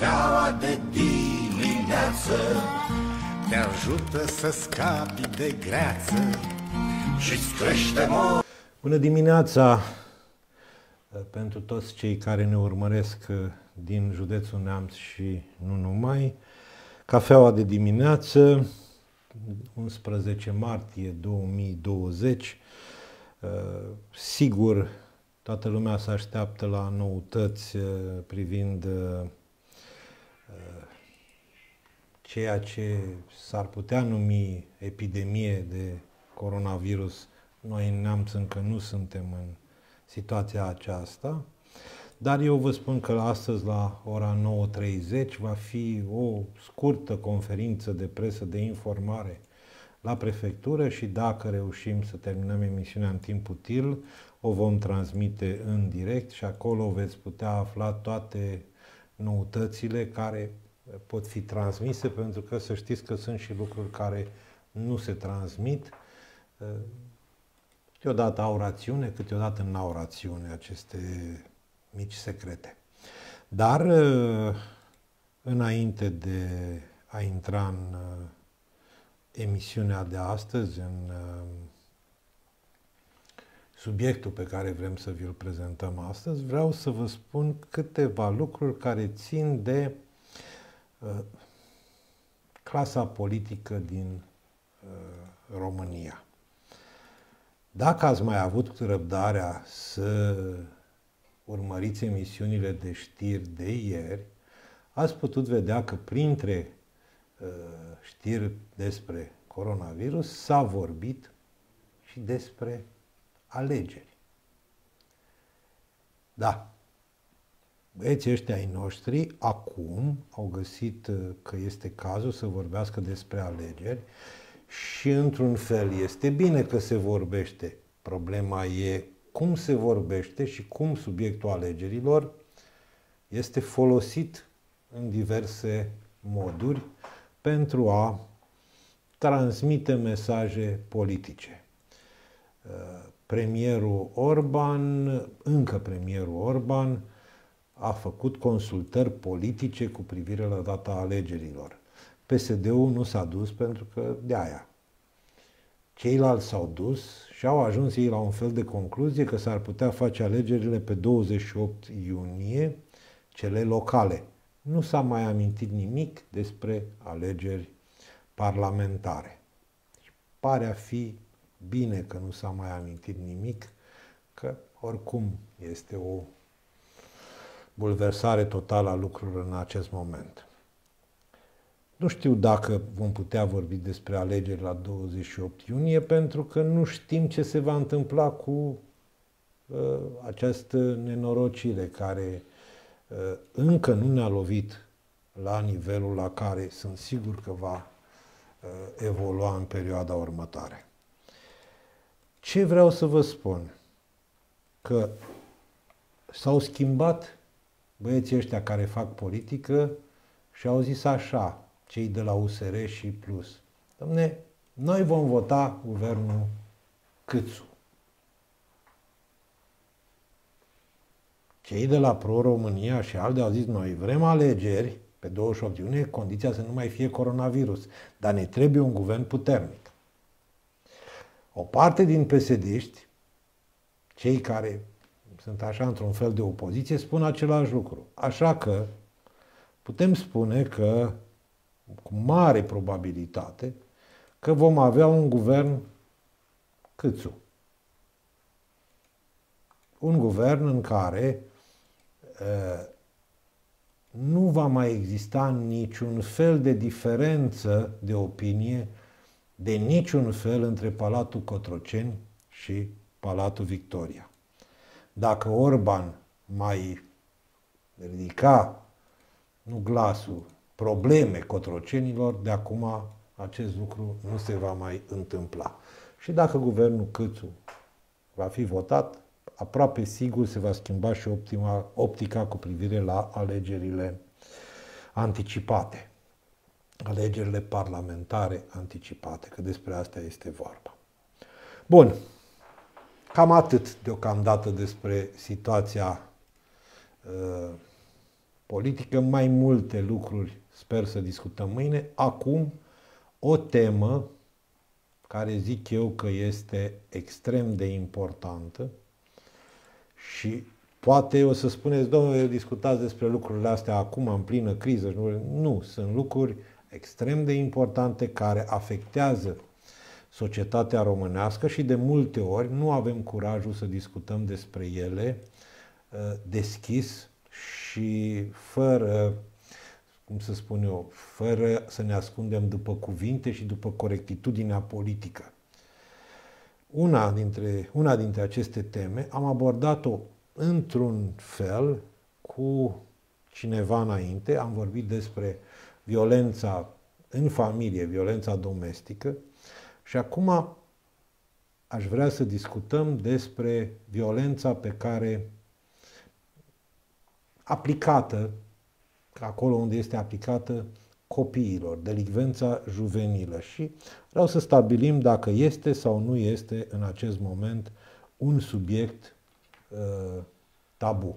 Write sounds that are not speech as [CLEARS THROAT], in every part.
Cafeaua de dimineață Te ajută să scapi de greață Și-ți crește mor Bună dimineața pentru toți cei care ne urmăresc din județul Neamț și nu numai. Cafeaua de dimineață, 11 martie 2020. Sigur, toată lumea se așteaptă la noutăți privind ceea ce s-ar putea numi epidemie de coronavirus. Noi în Neamț încă nu suntem în situația aceasta, dar eu vă spun că astăzi la ora 9.30 va fi o scurtă conferință de presă de informare la prefectură și dacă reușim să terminăm emisiunea în timp util, o vom transmite în direct și acolo veți putea afla toate noutățile care pot fi transmise, pentru că să știți că sunt și lucruri care nu se transmit. Câteodată au rațiune, câteodată n-au rațiune aceste mici secrete. Dar înainte de a intra în emisiunea de astăzi, în subiectul pe care vrem să vi-l prezentăm astăzi, vreau să vă spun câteva lucruri care țin de uh, clasa politică din uh, România. Dacă ați mai avut răbdarea să urmăriți emisiunile de știri de ieri, ați putut vedea că printre uh, știri despre coronavirus s-a vorbit și despre alegeri. Da, băieții ăștia ai noștri acum au găsit uh, că este cazul să vorbească despre alegeri și într-un fel este bine că se vorbește. Problema e cum se vorbește și cum subiectul alegerilor este folosit în diverse moduri pentru a transmite mesaje politice. Premierul Orban, încă premierul Orban, a făcut consultări politice cu privire la data alegerilor. PSD-ul nu s-a dus pentru că de aia. Ceilalți s-au dus și au ajuns ei la un fel de concluzie că s-ar putea face alegerile pe 28 iunie, cele locale. Nu s-a mai amintit nimic despre alegeri parlamentare. Și pare a fi bine că nu s-a mai amintit nimic, că oricum este o bulversare totală a lucrurilor în acest moment. Nu știu dacă vom putea vorbi despre alegeri la 28 iunie, pentru că nu știm ce se va întâmpla cu uh, această nenorocire care uh, încă nu ne-a lovit la nivelul la care sunt sigur că va uh, evolua în perioada următoare. Ce vreau să vă spun? Că s-au schimbat băieții ăștia care fac politică și au zis așa, cei de la USR și Plus. Domne, noi vom vota guvernul Câțu. Cei de la Pro-România și alte au zis, noi vrem alegeri pe 28 iunie, condiția să nu mai fie coronavirus, dar ne trebuie un guvern puternic. O parte din psd cei care sunt așa într-un fel de opoziție, spun același lucru. Așa că putem spune că cu mare probabilitate că vom avea un guvern câțu. Un guvern în care uh, nu va mai exista niciun fel de diferență de opinie de niciun fel între Palatul Cotroceni și Palatul Victoria. Dacă Orban mai ridica, nu glasul, probleme cotrocenilor, de acum acest lucru nu se va mai întâmpla. Și dacă guvernul Câțu va fi votat, aproape sigur se va schimba și optima, optica cu privire la alegerile anticipate, alegerile parlamentare anticipate, că despre asta este vorba. Bun, cam atât deocamdată despre situația uh, politică, mai multe lucruri sper să discutăm mâine. Acum, o temă care zic eu că este extrem de importantă și poate o să spuneți, domnule, discutați despre lucrurile astea acum, în plină criză. Nu, sunt lucruri extrem de importante care afectează societatea românească și de multe ori nu avem curajul să discutăm despre ele uh, deschis și fără, cum să spun eu, fără să ne ascundem după cuvinte și după corectitudinea politică. Una dintre, una dintre aceste teme am abordat-o într-un fel cu cineva înainte, am vorbit despre violența în familie, violența domestică și acum aș vrea să discutăm despre violența pe care aplicată, acolo unde este aplicată copiilor, delicvența juvenilă și vreau să stabilim dacă este sau nu este în acest moment un subiect uh, tabu.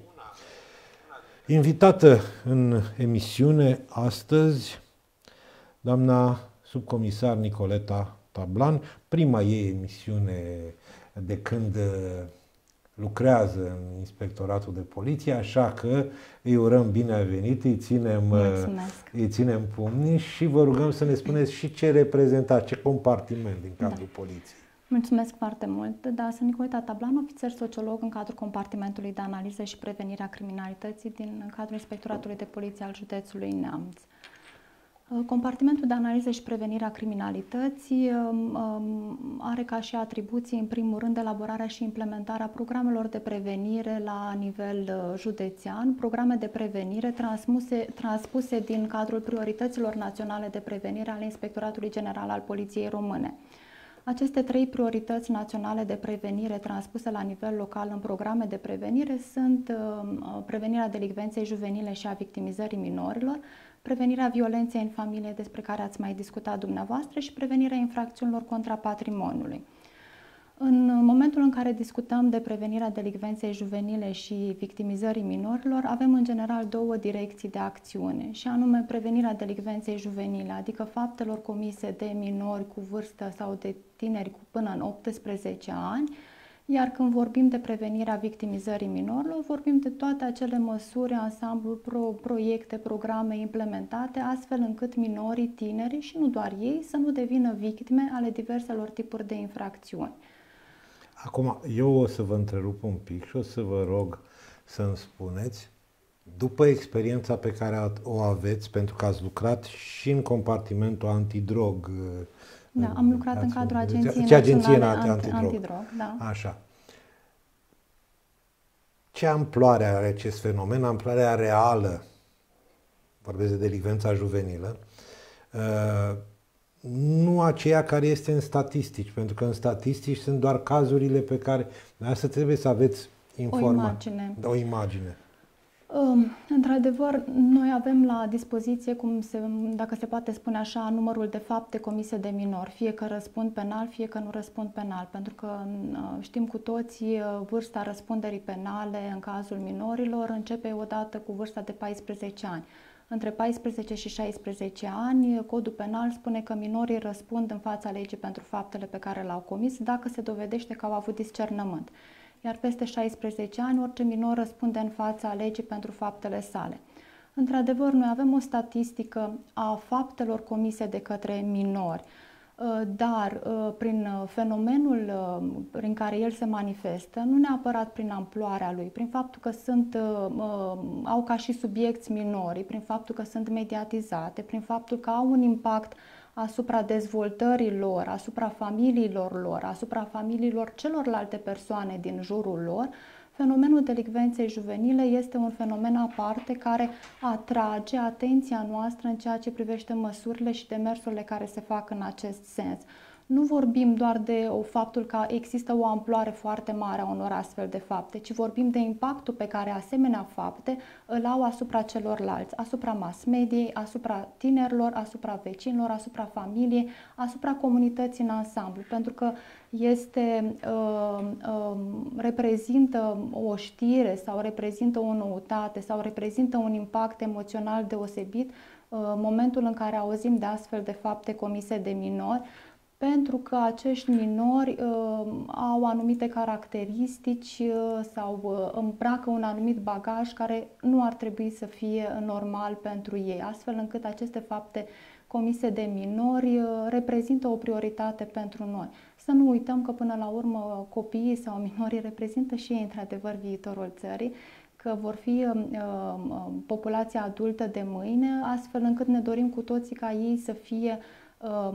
Invitată în emisiune astăzi, doamna subcomisar Nicoleta Tablan, prima ei emisiune de când uh, lucrează în Inspectoratul de Poliție, așa că îi urăm bine a venit, îi ținem, uh, Mulțumesc. îi ținem pumnii și vă rugăm să ne spuneți și ce reprezentați, ce compartiment din cadrul da. poliției. Mulțumesc foarte mult. Da, sunt Nicoleta Tablan, ofițer sociolog în cadrul compartimentului de analiză și prevenire a criminalității din cadrul Inspectoratului de Poliție al județului Neamț. Compartimentul de analiză și prevenire a criminalității um, um, are ca și atribuții, în primul rând, elaborarea și implementarea programelor de prevenire la nivel uh, județean, programe de prevenire transmuse, transpuse din cadrul priorităților naționale de prevenire ale Inspectoratului General al Poliției Române. Aceste trei priorități naționale de prevenire transpuse la nivel local în programe de prevenire sunt um, prevenirea delicvenței juvenile și a victimizării minorilor, prevenirea violenței în familie despre care ați mai discutat dumneavoastră și prevenirea infracțiunilor contra patrimoniului. În momentul în care discutăm de prevenirea delicvenței juvenile și victimizării minorilor, avem în general două direcții de acțiune, și anume prevenirea delicvenței juvenile, adică faptelor comise de minori cu vârstă sau de tineri cu până în 18 ani, iar când vorbim de prevenirea victimizării minorilor, vorbim de toate acele măsuri, ansamblu, pro, proiecte, programe implementate, astfel încât minorii, tineri și nu doar ei să nu devină victime ale diverselor tipuri de infracțiuni. Acum, eu o să vă întrerup un pic și o să vă rog să-mi spuneți, după experiența pe care o aveți, pentru că ați lucrat și în compartimentul antidrog, da, am lucrat în cadrul Agenției ce agenție Naționale antidrog. antidrog da. Așa. Ce amploare are acest fenomen? Amploarea reală, vorbesc de delicvența juvenilă, uh, nu aceea care este în statistici, pentru că în statistici sunt doar cazurile pe care asta trebuie să aveți informații. O imagine. O imagine. Într-adevăr, noi avem la dispoziție, cum se, dacă se poate spune așa, numărul de fapte comise de minor, fie că răspund penal, fie că nu răspund penal, pentru că știm cu toții vârsta răspunderii penale în cazul minorilor începe odată cu vârsta de 14 ani. Între 14 și 16 ani, codul penal spune că minorii răspund în fața legii pentru faptele pe care le-au comis dacă se dovedește că au avut discernământ iar peste 16 ani orice minor răspunde în fața legii pentru faptele sale. Într-adevăr, noi avem o statistică a faptelor comise de către minori, uh, dar uh, prin fenomenul uh, prin care el se manifestă, nu neapărat prin amploarea lui, prin faptul că sunt, au ca și subiecti minori, prin faptul că sunt mediatizate, prin faptul că au un impact asupra dezvoltării lor, asupra familiilor lor, asupra familiilor celorlalte persoane din jurul lor, fenomenul delicvenței juvenile este un fenomen aparte care atrage atenția noastră în ceea ce privește măsurile și demersurile care se fac în acest sens. Nu vorbim doar de o faptul că există o amploare foarte mare a unor astfel de fapte, ci vorbim de impactul pe care asemenea fapte îl au asupra celorlalți, asupra mass mediei, asupra tinerilor, asupra vecinilor, asupra familiei, asupra comunității în ansamblu, pentru că este, uh, uh, reprezintă o știre sau reprezintă o noutate sau reprezintă un impact emoțional deosebit uh, momentul în care auzim de astfel de fapte comise de minori, pentru că acești minori uh, au anumite caracteristici uh, sau uh, îmbracă un anumit bagaj care nu ar trebui să fie normal pentru ei, astfel încât aceste fapte comise de minori uh, reprezintă o prioritate pentru noi. Să nu uităm că până la urmă copiii sau minorii reprezintă și ei într-adevăr viitorul țării că vor fi uh, uh, populația adultă de mâine, astfel încât ne dorim cu toții ca ei să fie uh,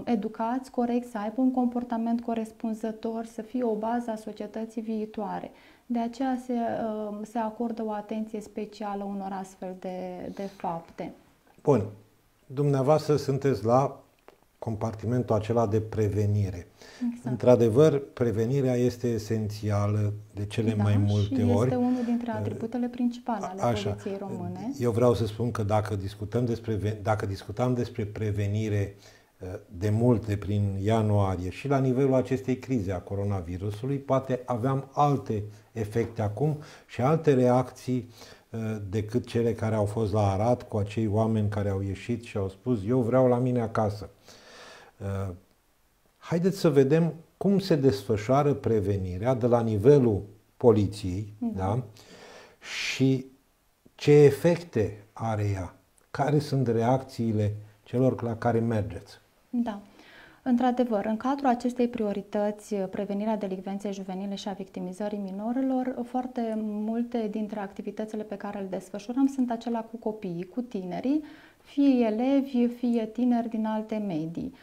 educați corect, să aibă un comportament corespunzător, să fie o bază a societății viitoare. De aceea se, uh, se acordă o atenție specială unor astfel de, de fapte. Bun. Dumneavoastră sunteți la compartimentul acela de prevenire. Exact. Într-adevăr, prevenirea este esențială de cele da, mai multe și ori. este unul dintre atributele principale ale Așa. poliției române. Eu vreau să spun că dacă discutăm despre dacă discutam despre prevenire uh, de mult de prin ianuarie și la nivelul acestei crize a coronavirusului, poate aveam alte efecte acum și alte reacții uh, decât cele care au fost la Arad cu acei oameni care au ieșit și au spus eu vreau la mine acasă. Uh, haideți să vedem cum se desfășoară prevenirea de la nivelul poliției da. Da? și ce efecte are ea, care sunt reacțiile celor la care mergeți. Da. Într-adevăr, în cadrul acestei priorități, prevenirea delicvenței juvenile și a victimizării minorilor, foarte multe dintre activitățile pe care le desfășurăm sunt acelea cu copiii, cu tinerii, fie elevi, fie tineri din alte medii.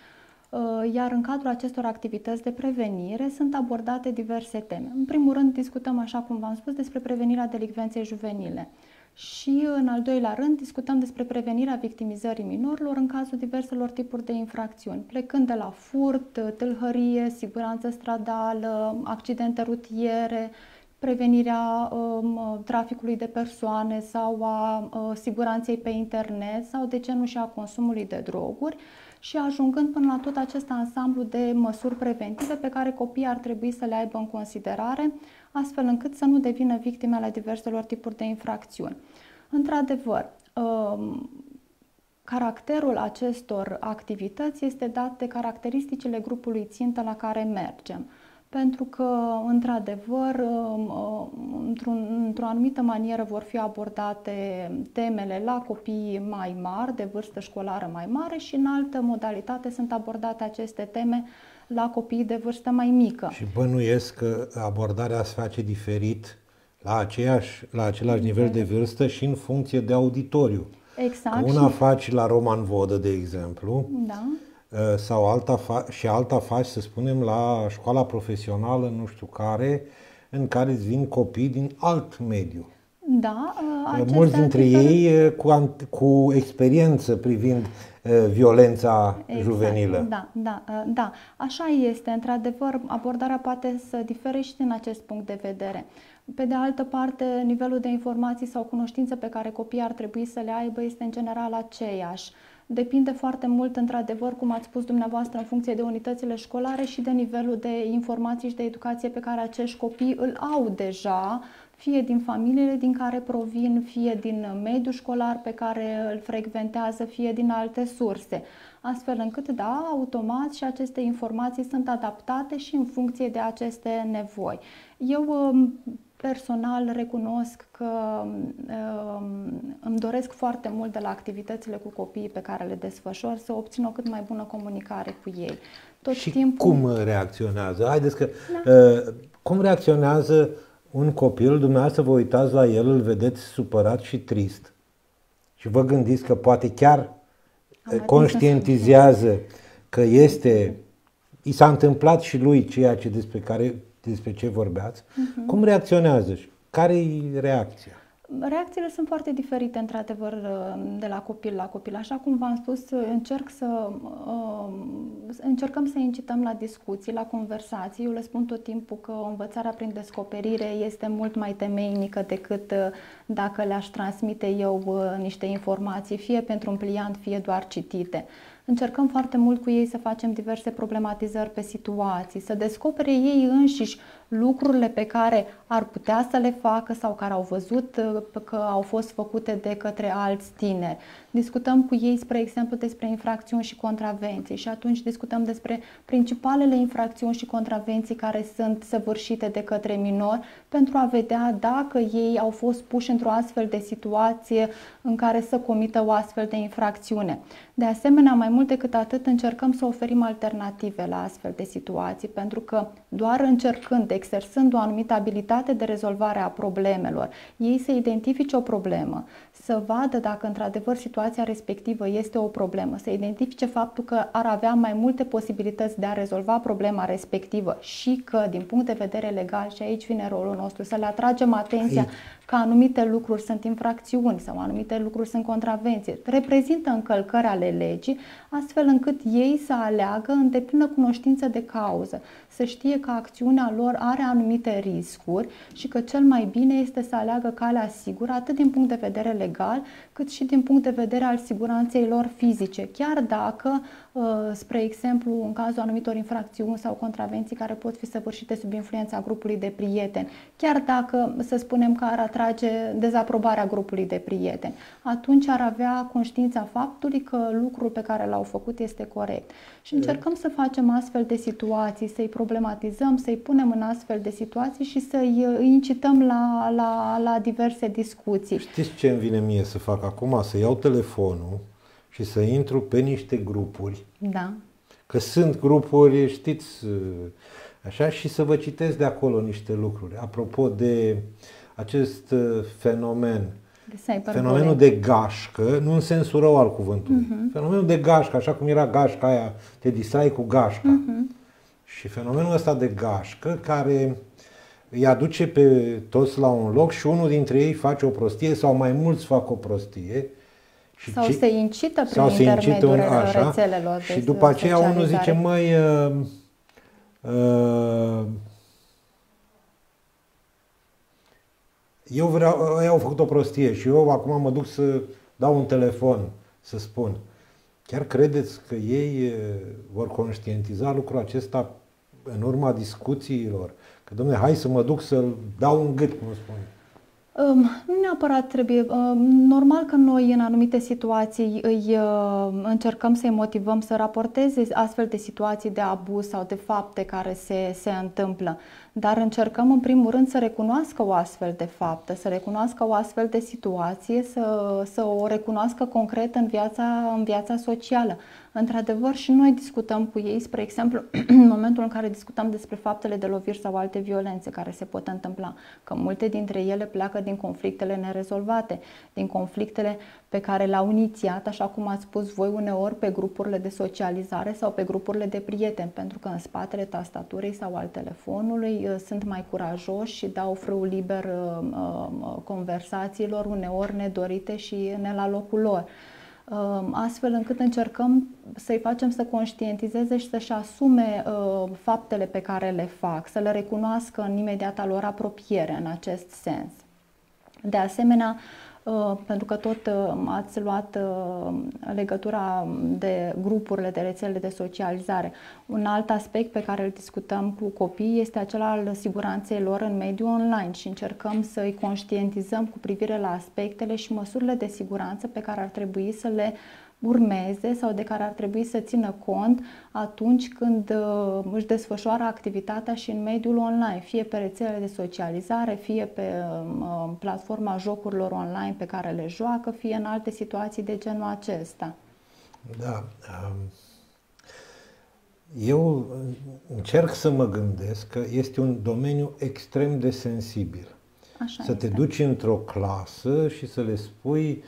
Uh, iar în cadrul acestor activități de prevenire sunt abordate diverse teme. În primul rând discutăm, așa cum v-am spus, despre prevenirea delicvenței juvenile. Și în al doilea rând discutăm despre prevenirea victimizării minorilor în cazul diverselor tipuri de infracțiuni, plecând de la furt, tâlhărie, siguranță stradală, accidente rutiere, prevenirea um, traficului de persoane sau a uh, siguranței pe internet sau, de ce nu, și a consumului de droguri și ajungând până la tot acest ansamblu de măsuri preventive pe care copiii ar trebui să le aibă în considerare, astfel încât să nu devină victime ale diverselor tipuri de infracțiuni. Într-adevăr, um, caracterul acestor activități este dat de caracteristicile grupului țintă la care mergem pentru că, într-adevăr, um, um, într-un, într-o anumită manieră vor fi abordate temele la copii mai mari, de vârstă școlară mai mare și în altă modalitate sunt abordate aceste teme la copii de vârstă mai mică. Și bănuiesc că abordarea se face diferit la, aceeași, la același nivel de vârstă și în funcție de auditoriu. Exact. Că una faci la Roman Vodă, de exemplu, da Uh, sau alta fa- și alta faci, să spunem, la școala profesională, nu știu care, în care îți vin copii din alt mediu. Da, uh, mulți dintre diferent... ei uh, cu, cu experiență privind violența exact, juvenilă. Da, da, da. Așa este. Într-adevăr, abordarea poate să difere și din acest punct de vedere. Pe de altă parte, nivelul de informații sau cunoștință pe care copiii ar trebui să le aibă este în general aceeași. Depinde foarte mult, într-adevăr, cum ați spus dumneavoastră, în funcție de unitățile școlare și de nivelul de informații și de educație pe care acești copii îl au deja, fie din familiile din care provin, fie din mediul școlar pe care îl frecventează, fie din alte surse. Astfel încât, da, automat și aceste informații sunt adaptate și în funcție de aceste nevoi. Eu um, Personal recunosc că um, îmi doresc foarte mult de la activitățile cu copiii pe care le desfășor să obțin o cât mai bună comunicare cu ei. Tot și timpul... cum reacționează? Haideți că da. uh, cum reacționează un copil, dumneavoastră vă uitați la el, îl vedeți supărat și trist și vă gândiți că poate chiar Am conștientizează că este, i s-a întâmplat și lui ceea ce despre care despre ce vorbeați, uh-huh. cum reacționează și care e reacția? Reacțiile sunt foarte diferite, într-adevăr, de la copil la copil. Așa cum v-am spus, încerc să uh, încercăm să incităm la discuții, la conversații. Eu le spun tot timpul că învățarea prin descoperire este mult mai temeinică decât uh, dacă le-aș transmite eu uh, niște informații, fie pentru un pliant, fie doar citite. Încercăm foarte mult cu ei să facem diverse problematizări pe situații, să descopere ei înșiși lucrurile pe care ar putea să le facă sau care au văzut uh, că au fost făcute de către alți tineri. Discutăm cu ei, spre exemplu, despre infracțiuni și contravenții și atunci discutăm despre principalele infracțiuni și contravenții care sunt săvârșite de către minori pentru a vedea dacă ei au fost puși într-o astfel de situație în care să comită o astfel de infracțiune. De asemenea, mai mult decât atât, încercăm să oferim alternative la astfel de situații, pentru că doar încercând, exersând o anumită abilitate de rezolvare a problemelor, ei să identifice o problemă, să vadă dacă într-adevăr situația respectivă este o problemă, să identifice faptul că ar avea mai multe posibilități de a rezolva problema respectivă și că, din punct de vedere legal, și aici vine rolul nostru, să le atragem atenția aici că anumite lucruri sunt infracțiuni sau anumite lucruri sunt contravenții, reprezintă încălcări ale legii, astfel încât ei să aleagă în deplină cunoștință de cauză, să știe că acțiunea lor are anumite riscuri și că cel mai bine este să aleagă calea sigură, atât din punct de vedere legal, cât și din punct de vedere al siguranței lor fizice, chiar dacă Uh, spre exemplu, în cazul anumitor infracțiuni sau contravenții care pot fi săvârșite sub influența grupului de prieteni, chiar dacă să spunem că ar atrage dezaprobarea grupului de prieteni, atunci ar avea conștiința faptului că lucrul pe care l-au făcut este corect. Și încercăm să facem astfel de situații, să-i problematizăm, să-i punem în astfel de situații și să-i incităm la, la, la diverse discuții. Știți ce îmi vine mie să fac acum? Să iau telefonul și să intru pe niște grupuri. Da. Că sunt grupuri, știți, așa, și să vă citesc de acolo niște lucruri. Apropo de acest uh, fenomen, de fenomenul de gașcă, nu în sensul rău al cuvântului, uh-huh. fenomenul de gașcă, așa cum era gașca aia, te distrai cu gașca. Uh-huh. Și fenomenul ăsta de gașcă care îi aduce pe toți la un loc și unul dintre ei face o prostie sau mai mulți fac o prostie și sau ce, se incită prin sau se incită un, așa, rețelelor Și după aceea unul zice, măi, uh, uh, eu vreau, ei au făcut o prostie și eu acum mă duc să dau un telefon să spun. Chiar credeți că ei uh, vor conștientiza lucrul acesta în urma discuțiilor? Că, domnule, hai să mă duc să dau un gât, cum spun. Nu neapărat trebuie. Normal că noi în anumite situații îi încercăm să-i motivăm să raporteze astfel de situații de abuz sau de fapte care se, se întâmplă. Dar încercăm în primul rând să recunoască o astfel de faptă, să recunoască o astfel de situație, să, să o recunoască concret în viața, în viața socială. Într-adevăr, și noi discutăm cu ei, spre exemplu, [CLEARS THROAT] în momentul în care discutăm despre faptele de loviri sau alte violențe care se pot întâmpla, că multe dintre ele pleacă din conflictele nerezolvate, din conflictele pe care le-au inițiat, așa cum ați spus voi uneori, pe grupurile de socializare sau pe grupurile de prieteni, pentru că în spatele tastaturii sau al telefonului uh, sunt mai curajoși și dau frâu liber uh, uh, conversațiilor, uneori nedorite și ne la locul lor astfel încât încercăm să-i facem să conștientizeze și să-și asume faptele pe care le fac, să le recunoască în imediata lor apropiere în acest sens. De asemenea, Uh, pentru că tot uh, ați luat uh, legătura de grupurile, de rețele de socializare. Un alt aspect pe care îl discutăm cu copiii este acela al siguranței lor în mediul online și încercăm să-i conștientizăm cu privire la aspectele și măsurile de siguranță pe care ar trebui să le urmeze sau de care ar trebui să țină cont atunci când uh, își desfășoară activitatea și în mediul online, fie pe rețelele de socializare, fie pe uh, platforma jocurilor online pe care le joacă, fie în alte situații de genul acesta. Da. Um, eu încerc să mă gândesc că este un domeniu extrem de sensibil. Așa să este. te duci într-o clasă și să le spui uh,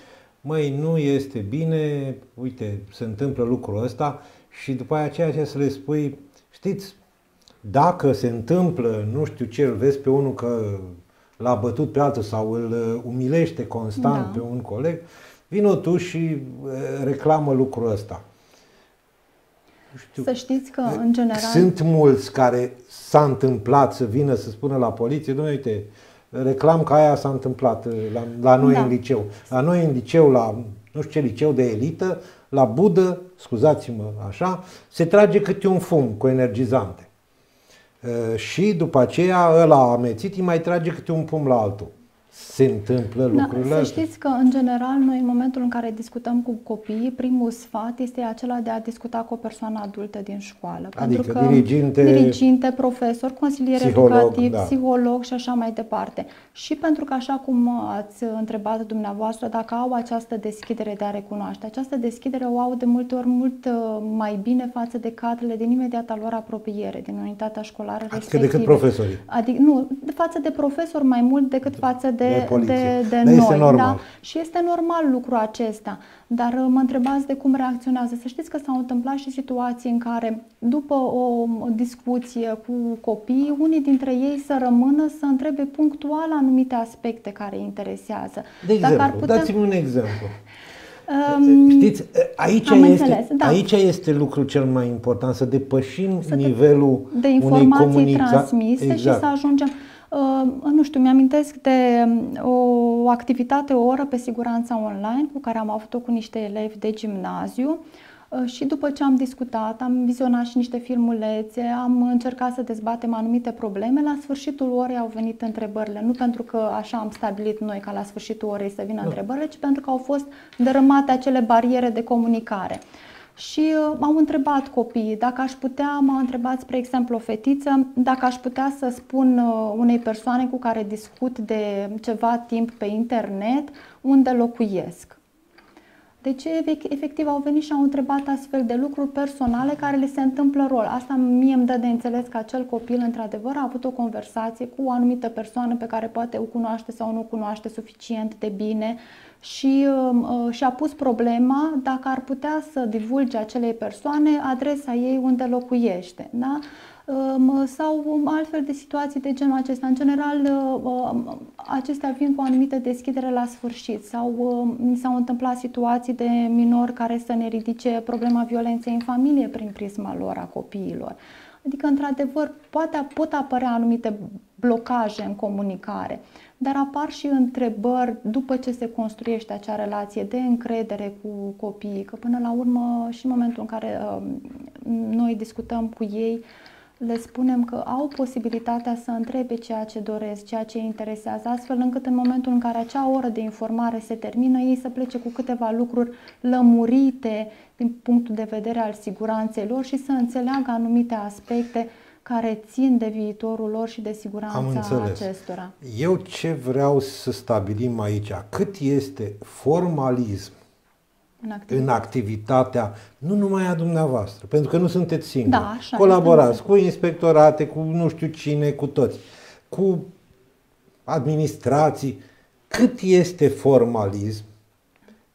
măi, nu este bine, uite, se întâmplă lucrul ăsta și după aceea ce să le spui, știți, dacă se întâmplă, nu știu ce, îl vezi pe unul că l-a bătut pe altul sau îl uh, umilește constant da. pe un coleg, vină tu și uh, reclamă lucrul ăsta. știu, să știți că, în general... Sunt mulți care s-a întâmplat să vină să spună la poliție, nu uite, reclam că aia s-a întâmplat uh, la, la noi da. în liceu. La noi în liceu, la nu știu ce liceu de elită, la Budă, scuzați-mă așa, se trage câte un fum cu energizante. Uh, și după aceea ăla amețit îi mai trage câte un pum la altul se întâmplă lucrurile da, Să știți că, în general, noi în momentul în care discutăm cu copiii, primul sfat este acela de a discuta cu o persoană adultă din școală. Adică pentru că diriginte, diriginte profesor, consilier psiholog, educativ, da. psiholog și așa mai departe. Și pentru că, așa cum ați întrebat dumneavoastră, dacă au această deschidere de a recunoaște, această deschidere o au de multe ori mult uh, mai bine față de cadrele din imediata lor apropiere, din unitatea școlară adică respectivă. decât profesorii. Adică, nu, față de profesor mai mult decât față de de, de, de, de noi. Este normal. Da? Și este normal lucrul acesta. Dar uh, mă întrebați de cum reacționează. Să știți că s-au întâmplat și situații în care, după o discuție cu copii, unii dintre ei să rămână să întrebe punctual anumite aspecte care îi interesează. De exemplu, Dacă ar putea... dați-mi un exemplu. Um, Știți, aici, este, înțeles, da. aici este lucrul cel mai important, să depășim să nivelul de informații unei comunica... transmise exact. și să ajungem. Uh, nu știu, mi-amintesc de um, o activitate, o oră pe siguranța online cu care am avut-o cu niște elevi de gimnaziu uh, și după ce am discutat, am vizionat și niște filmulețe, am încercat să dezbatem anumite probleme, la sfârșitul orei au venit întrebările. Nu pentru că așa am stabilit noi ca la sfârșitul orei să vină întrebările, ci pentru că au fost dărâmate acele bariere de comunicare. Și uh, m-au întrebat copiii dacă aș putea, m-au întrebat, spre exemplu, o fetiță, dacă aș putea să spun uh, unei persoane cu care discut de ceva timp pe internet unde locuiesc. Deci, efectiv, au venit și au întrebat astfel de lucruri personale care le se întâmplă rol. Asta mie îmi dă de înțeles că acel copil, într-adevăr, a avut o conversație cu o anumită persoană pe care poate o cunoaște sau nu o cunoaște suficient de bine și um, uh, și-a pus problema dacă ar putea să divulge acelei persoane adresa ei unde locuiește. Da? Um, sau altfel de situații de genul acesta. În general, uh, um, acestea vin cu o anumită deschidere la sfârșit sau mi s-au întâmplat situații de minori care să ne ridice problema violenței în familie prin prisma lor, a copiilor. Adică, într-adevăr, poate, pot apărea anumite blocaje în comunicare, dar apar și întrebări după ce se construiește acea relație de încredere cu copiii, că până la urmă și în momentul în care uh, noi discutăm cu ei, le spunem că au posibilitatea să întrebe ceea ce doresc, ceea ce îi interesează, astfel încât în momentul în care acea oră de informare se termină, ei să plece cu câteva lucruri lămurite din punctul de vedere al siguranței lor și să înțeleagă anumite aspecte care țin de viitorul lor și de siguranța acestora. Eu ce vreau să stabilim aici, cât este formalism în, activitate. în activitatea, nu numai a dumneavoastră, pentru că nu sunteți singuri. Da, așa Colaborați cu inspectorate, cu nu știu cine, cu toți, cu administrații. Cât este formalism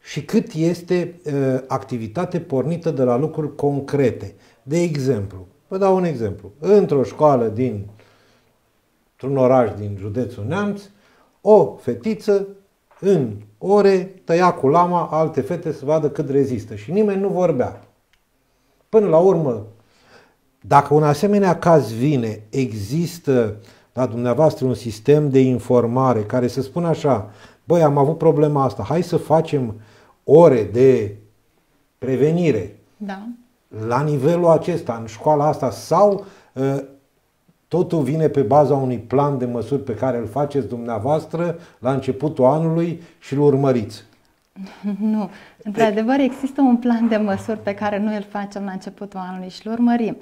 și cât este uh, activitate pornită de la lucruri concrete. De exemplu, Vă dau un exemplu. Într-o școală din un oraș din județul Neamț, o fetiță în ore tăia cu lama alte fete să vadă cât rezistă și nimeni nu vorbea. Până la urmă, dacă un asemenea caz vine, există la dumneavoastră un sistem de informare care să spună așa, băi, am avut problema asta, hai să facem ore de prevenire. Da la nivelul acesta, în școala asta, sau ă, totul vine pe baza unui plan de măsuri pe care îl faceți dumneavoastră la începutul anului și îl urmăriți? [LAUGHS] Nu. Într-adevăr, există un plan de măsuri pe care noi îl facem la începutul anului și îl urmărim.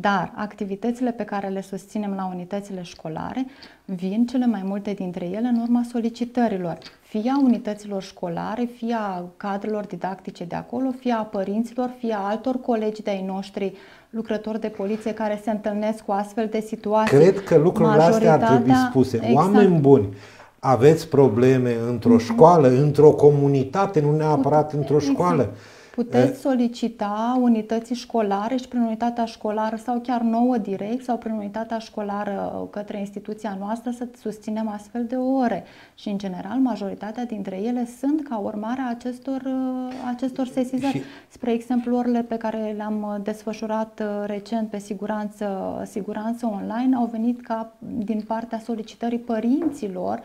Dar activitățile pe care le susținem la unitățile școlare vin cele mai multe dintre ele în urma solicitărilor, fie a unităților școlare, fie a cadrelor didactice de acolo, fie a părinților, fie a altor colegi de-ai noștri lucrători de poliție care se întâlnesc cu astfel de situații. Cred că lucrurile astea ar trebui spuse. Exact. Oameni buni, aveți probleme într-o mm-hmm. școală, într-o comunitate, nu neapărat într-o exact. Școală. Puteți solicita unității școlare și prin unitatea școlară sau chiar nouă direct sau prin unitatea școlară către instituția noastră să susținem astfel de ore. Și în general majoritatea dintre ele sunt ca urmare a acestor, acestor sesizări. Și... Spre exemplu, orele pe care le-am desfășurat recent pe siguranță, siguranță online au venit ca din partea solicitării părinților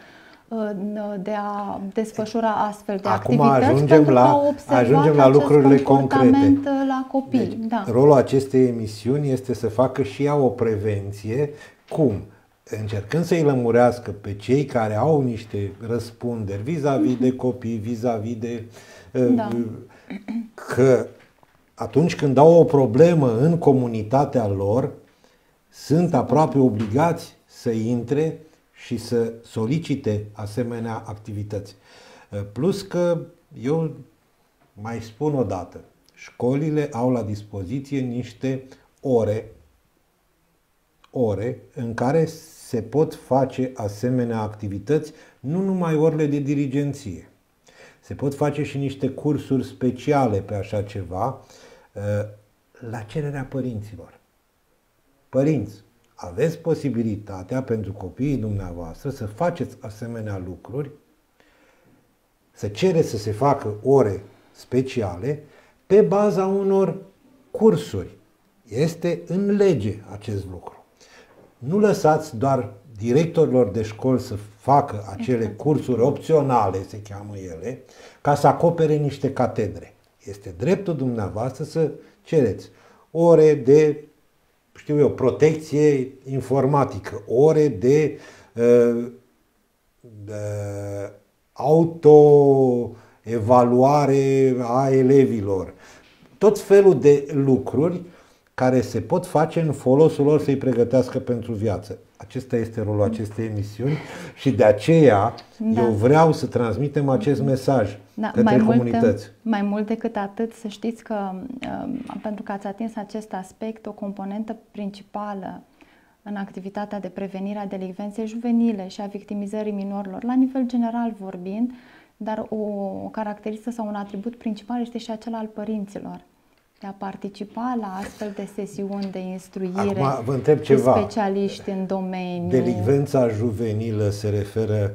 de a desfășura astfel de Acum activități ajungem la, ajungem la lucrurile concrete. la copii. Deci, da. Rolul acestei emisiuni este să facă și ea o prevenție. Cum? Încercând să-i lămurească pe cei care au niște răspunderi vis-a-vis -vis de copii, vis-a-vis -vis de da. că atunci când au o problemă în comunitatea lor, sunt aproape obligați să intre și să solicite asemenea activități. Uh, plus că eu mai spun o dată, școlile au la dispoziție niște ore ore în care se pot face asemenea activități, nu numai orele de dirigenție. Se pot face și niște cursuri speciale pe așa ceva uh, la cererea părinților. Părinți, aveți posibilitatea pentru copiii dumneavoastră să faceți asemenea lucruri, să cereți să se facă ore speciale pe baza unor cursuri. Este în lege acest lucru. Nu lăsați doar directorilor de școli să facă acele exact. cursuri opționale, se cheamă ele, ca să acopere niște catedre. Este dreptul dumneavoastră să cereți ore de știu eu, protecție informatică, ore de, uh, de autoevaluare a elevilor, tot felul de lucruri care se pot face în folosul lor să-i pregătească pentru viață. Acesta este rolul acestei emisiuni și de aceea da. eu vreau să transmitem acest mesaj da, către mai comunități. Multe, mai mult decât atât, să știți că um, pentru că ați atins acest aspect, o componentă principală în activitatea de prevenire a delicvenței juvenile și a victimizării minorilor, la nivel general vorbind, dar o, o caracteristică sau un atribut principal este și acela al părinților de a participa la astfel de sesiuni de instruire Acum, vă întreb ceva. cu specialiști în domeniu. Delicvența juvenilă se referă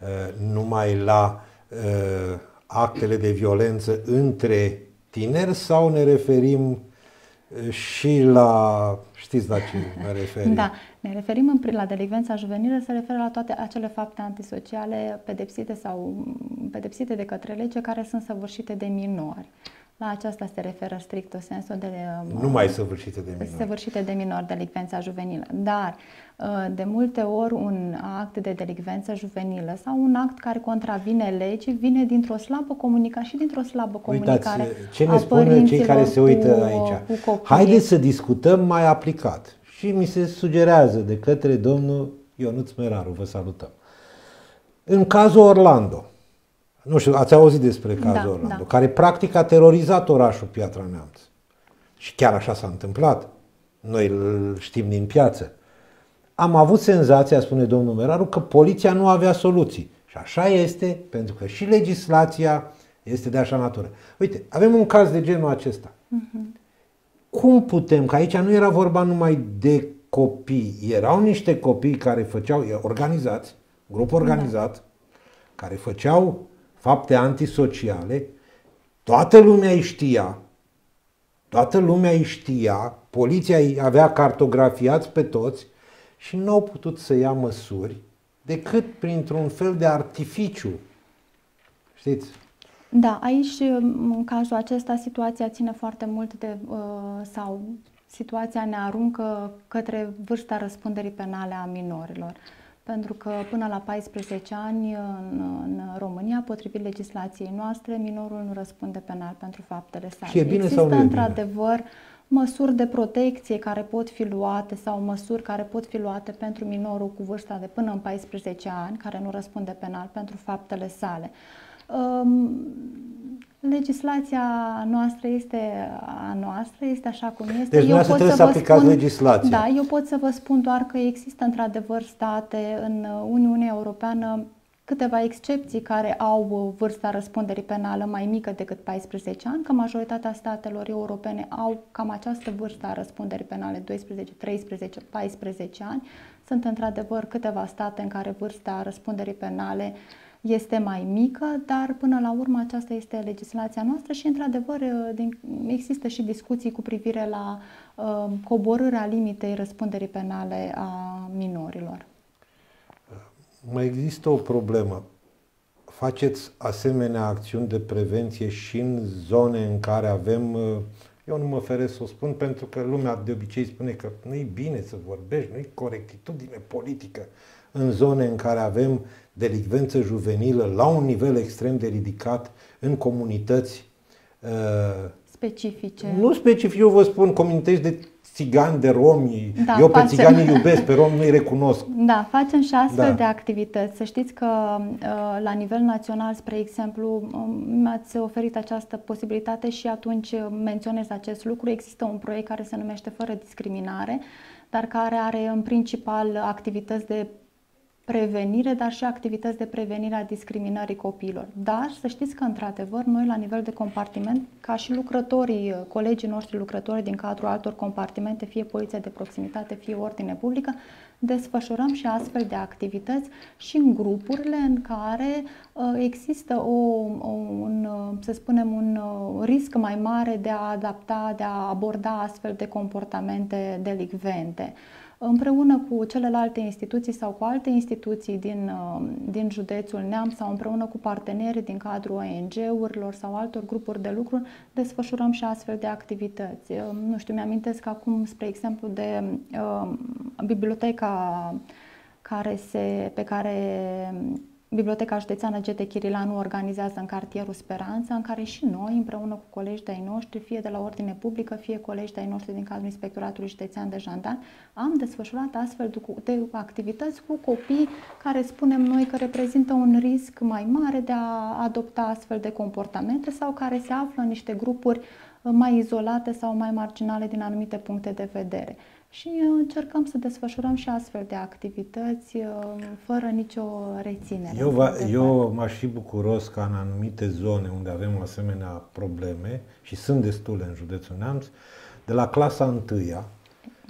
uh, numai la uh, actele de violență între tineri sau ne referim uh, și la, știți la ce ne referim? Da, ne referim în, la delicvența juvenilă, se referă la toate acele fapte antisociale pedepsite sau pedepsite de către lege care sunt săvârșite de minori. La aceasta se referă strict sensul de... Um, nu mai săvârșite de minori. Săvârșite de minori, delicvența juvenilă. Dar, uh, de multe ori, un act de delicvență juvenilă sau un act care contravine legii vine dintr-o slabă comunicare și dintr-o slabă comunicare Uitați, ce ne spun cei care se uită cu, aici? Cu Haideți să discutăm mai aplicat. Și mi se sugerează de către domnul Ionuț Meraru, vă salutăm. În cazul Orlando, nu știu, ați auzit despre cazul da, Orlando, da. care practic a terorizat orașul Piatra Neamț. Și chiar așa s-a întâmplat. Noi îl știm din piață. Am avut senzația, spune domnul Meraru, că poliția nu avea soluții. Și așa este, pentru că și legislația este de așa natură. Uite, avem un caz de genul acesta. Uh-huh. Cum putem, că aici nu era vorba numai de copii, erau niște copii care făceau, organizați, grup organizat, da. care făceau fapte antisociale, toată lumea îi știa, toată lumea îi știa, poliția îi avea cartografiați pe toți și nu au putut să ia măsuri decât printr-un fel de artificiu. Știți? Da, aici, în cazul acesta, situația ține foarte mult de, uh, sau situația ne aruncă către vârsta răspunderii penale a minorilor pentru că până la 14 ani în, în România, potrivit legislației noastre, minorul nu răspunde penal pentru faptele sale. Și e bine Există sau nu într-adevăr măsuri de protecție care pot fi luate sau măsuri care pot fi luate pentru minorul cu vârsta de până în 14 ani, care nu răspunde penal pentru faptele sale. Um, Legislația noastră este a noastră, este așa cum este. Deci eu pot să, să vă spun, legislația. Da, eu pot să vă spun doar că există într-adevăr state în Uniunea Europeană câteva excepții care au vârsta răspunderii penală mai mică decât 14 ani, că majoritatea statelor europene au cam această vârstă a răspunderii penale 12, 13, 14 ani. Sunt într-adevăr câteva state în care vârsta răspunderii penale este mai mică, dar până la urmă aceasta este legislația noastră și într-adevăr există și discuții cu privire la uh, coborârea limitei răspunderii penale a minorilor mai există o problemă. Faceți asemenea acțiuni de prevenție și în zone în care avem, uh, eu nu mă feresc să o spun pentru că lumea de obicei spune că nu e bine să vorbești, nu e corectitudine politică, în zone în care avem delicvență juvenilă la un nivel extrem de ridicat în comunități uh, specifice. Nu specific, eu vă spun comunități de țigani, de romi. Da, Eu facem. pe țigani iubesc, pe romi nu-i recunosc. [LAUGHS] Da, facem și astfel da. de activități. Să știți că uh, la nivel național, spre exemplu, um, mi-ați oferit această posibilitate și atunci menționez acest lucru. Există un proiect care se numește Fără discriminare, dar care are în principal activități de prevenire, dar și activități de prevenire a discriminării copiilor. Dar să știți că, într-adevăr, noi la nivel de compartiment, ca și lucrătorii, colegii noștri lucrători din cadrul altor compartimente, fie poliția de proximitate, fie ordine publică, desfășurăm și astfel de activități și în grupurile în care uh, există o, o, un, uh, să spunem, un uh, risc mai mare de a adapta, de a aborda astfel de comportamente delicvente împreună cu celelalte instituții sau cu alte instituții din, uh, din județul Neam sau împreună cu parteneri din cadrul ONG-urilor sau altor grupuri de lucru, desfășurăm și astfel de activități. Uh, nu știu, mi-amintesc acum, spre exemplu, de uh, biblioteca care se, pe care Biblioteca Județeană Gete Chirilanu organizează în cartierul Speranța, în care și noi, împreună cu colegi de-ai noștri, fie de la ordine publică, fie colegi de-ai noștri din cadrul Inspectoratului Județean de Jandarmi, am desfășurat astfel de activități cu copii care spunem noi că reprezintă un risc mai mare de a adopta astfel de comportamente sau care se află în niște grupuri mai izolate sau mai marginale din anumite puncte de vedere și uh, încercăm să desfășurăm și astfel de activități uh, fără nicio reținere. Eu, va, eu m-aș fi bucuros ca în anumite zone unde avem asemenea probleme, și sunt destule în județul Neamț, de la clasa întâia,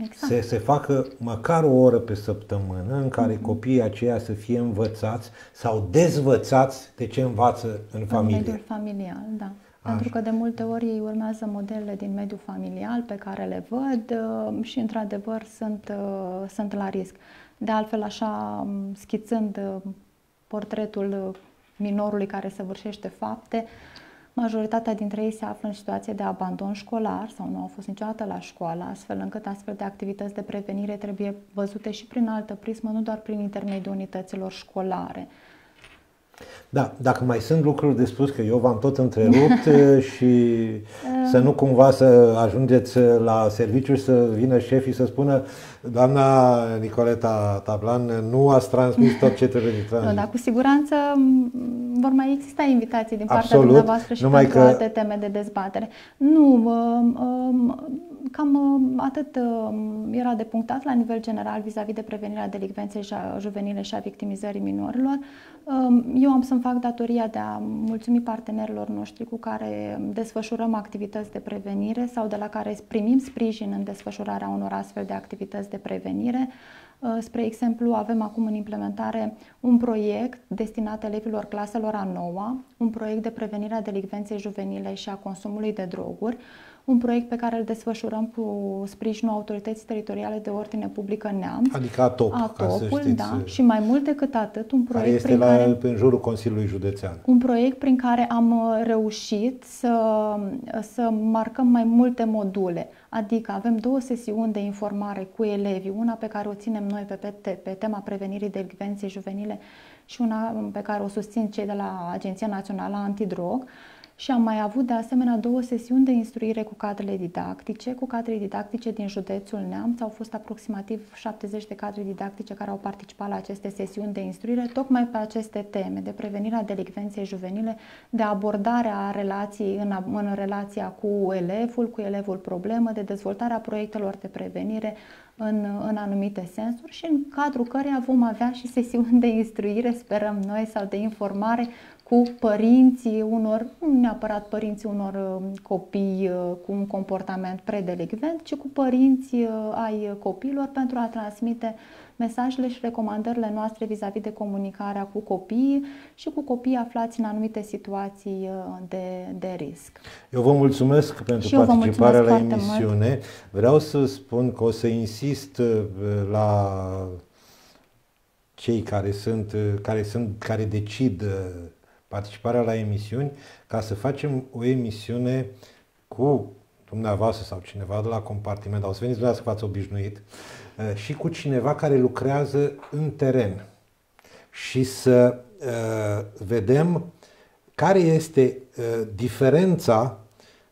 Exact. Se, se facă măcar o oră pe săptămână în care mm-hmm. copiii aceia să fie învățați sau dezvățați de ce învață în familie. În mediul familial, da. Pentru că de multe ori ei urmează modelele din mediul familial pe care le văd uh, și într-adevăr sunt, uh, sunt la risc. De altfel, așa um, schițând uh, portretul minorului care săvârșește fapte, majoritatea dintre ei se află în situație de abandon școlar sau nu au fost niciodată la școală, astfel încât astfel de activități de prevenire trebuie văzute și prin altă prismă, nu doar prin intermediul unităților școlare. Da, dacă mai sunt lucruri de spus, că eu v-am tot întrerupt [LAUGHS] și să nu cumva să ajungeți la serviciu și să vină șefii să spună doamna Nicoleta Tablan, nu ați transmis tot ce trebuie de transmis. [LAUGHS] Nu, dar cu siguranță vor mai exista invitații din partea Absolut, dumneavoastră și pentru că... alte teme de dezbatere. Nu, cam atât era de punctat la nivel general vis-a-vis de prevenirea delicvenței juvenile și a victimizării minorilor. Eu am să-mi fac datoria de a mulțumi partenerilor noștri cu care desfășurăm activități de prevenire sau de la care primim sprijin în desfășurarea unor astfel de activități de prevenire. Uh, spre exemplu, avem acum în implementare un proiect destinat elevilor claselor a noua, un proiect de prevenire a delicvenței juvenile și a consumului de droguri, un proiect pe care îl desfășurăm cu sprijinul Autorității Teritoriale de Ordine Publică Neamț. Adică ATOP, ATOP ca să știți. da, și mai mult decât atât, un proiect care este prin la, care, în jurul Consiliului Județean. Un proiect prin care am uh, reușit să, să marcăm mai multe module. Adică avem două sesiuni de informare cu elevii, una pe care o ținem noi pe, pe, pe tema prevenirii delicvenței juvenile și una pe care o susțin cei de la Agenția Națională Antidrog și am mai avut de asemenea două sesiuni de instruire cu cadrele didactice. Cu cadrele didactice din județul Neamț au fost aproximativ 70 de cadre didactice care au participat la aceste sesiuni de instruire, tocmai pe aceste teme de prevenirea delicvenței juvenile, de abordarea relației în, în relația cu elevul, cu elevul problemă, de dezvoltarea proiectelor de prevenire în, în anumite sensuri și în cadrul căreia vom avea și sesiuni de instruire, sperăm noi, sau de informare cu părinții unor, nu neapărat părinții unor uh, copii uh, cu un comportament predelicvent, ci cu părinții uh, ai copiilor pentru a transmite mesajele și recomandările noastre vis-a-vis de comunicarea cu copiii și cu copiii aflați în anumite situații de, de risc. Eu vă mulțumesc pentru și participarea la emisiune. Mult. Vreau să spun că o să insist la cei care sunt, care sunt, care decid participarea la emisiuni ca să facem o emisiune cu dumneavoastră sau cineva de la compartiment, dar o să veniți dumneavoastră că v-ați obișnuit, uh, și cu cineva care lucrează în teren. Și să uh, vedem care este uh, diferența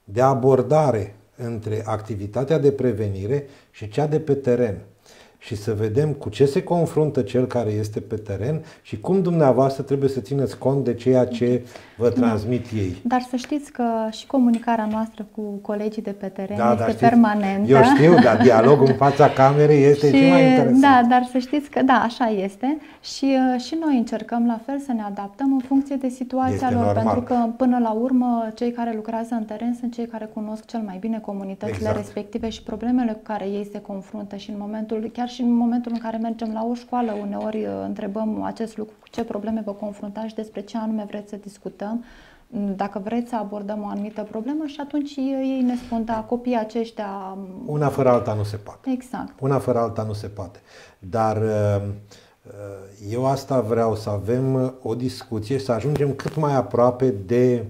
de abordare între activitatea de prevenire și cea de pe teren și să vedem cu ce se confruntă cel care este pe teren și cum dumneavoastră trebuie să țineți cont de ceea ce vă da. transmit da. ei. Dar să știți că și comunicarea noastră cu colegii de pe teren da, este știți, permanentă. Eu știu, dar dialogul în fața camerei este și, cel mai interesant. Da, dar să știți că da, așa este și, uh, și noi încercăm la fel să ne adaptăm în funcție de situația este lor, normal. pentru că până la urmă cei care lucrează în teren sunt cei care cunosc cel mai bine comunitățile exact. respective și problemele cu care ei se confruntă și în momentul, chiar și în momentul în care mergem la o școală, uneori uh, întrebăm acest lucru, cu ce probleme vă confruntați și despre ce anume vreți să discutăm, mm, dacă vreți să abordăm o anumită problemă și atunci ei ne spun, da, copiii aceștia... Mm, Una fără alta nu se poate. Exact. Una fără alta nu se poate. Dar uh, uh, eu asta vreau să avem o discuție, să ajungem cât mai aproape de,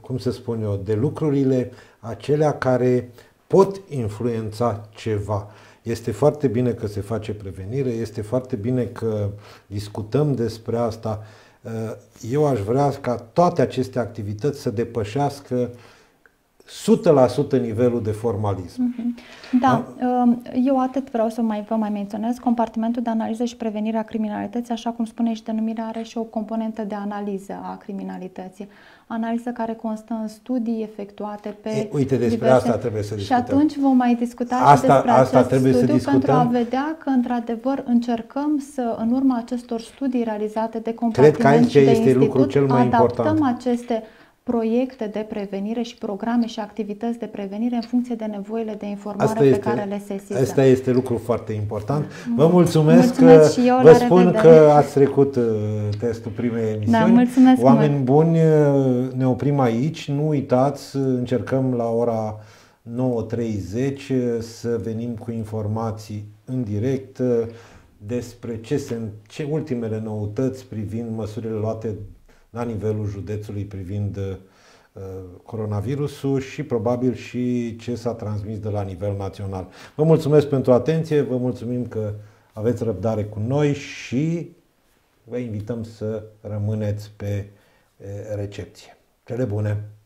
cum să spun eu, de lucrurile acelea care pot influența ceva. Este foarte bine că se face prevenire, este foarte bine că discutăm despre asta. Uh, eu aș vrea ca toate aceste activități să depășească 100% nivelul de formalism. Mhm. Da, um, eu atât vreau să mai vă mai menționez. Compartimentul de analiză și prevenire a criminalității, așa cum spune și denumirea, are și o componentă de analiză a criminalității. Analiză care constă în studii efectuate pe e, Uite, despre diverse... asta trebuie să discutăm. Și atunci vom mai discuta asta, și despre asta acest trebuie studiu să pentru a vedea că, într-adevăr, încercăm să, în urma acestor studii realizate de compartiment Cred că aici și de este institut, lucru cel mai adaptăm important. aceste proiecte de prevenire și programe și activități de prevenire în funcție de nevoile de informare asta pe este, care le sesizăm. Asta este lucru foarte important. Vă mulțumesc, mulțumesc că și eu, vă spun revedere. că ați trecut uh, testul primei emisiuni. Da, mulțumesc Oameni mult. buni, uh, ne oprim aici. Nu uitați, uh, încercăm la ora 9.30 să venim cu informații în direct despre ce, sunt ce ultimele noutăți privind măsurile luate la nivelul județului privind uh, coronavirusul și probabil și ce s-a transmis de la nivel național. Vă mulțumesc pentru atenție, vă mulțumim că aveți răbdare cu noi și vă invităm să rămâneți pe uh, recepție. Cele bune!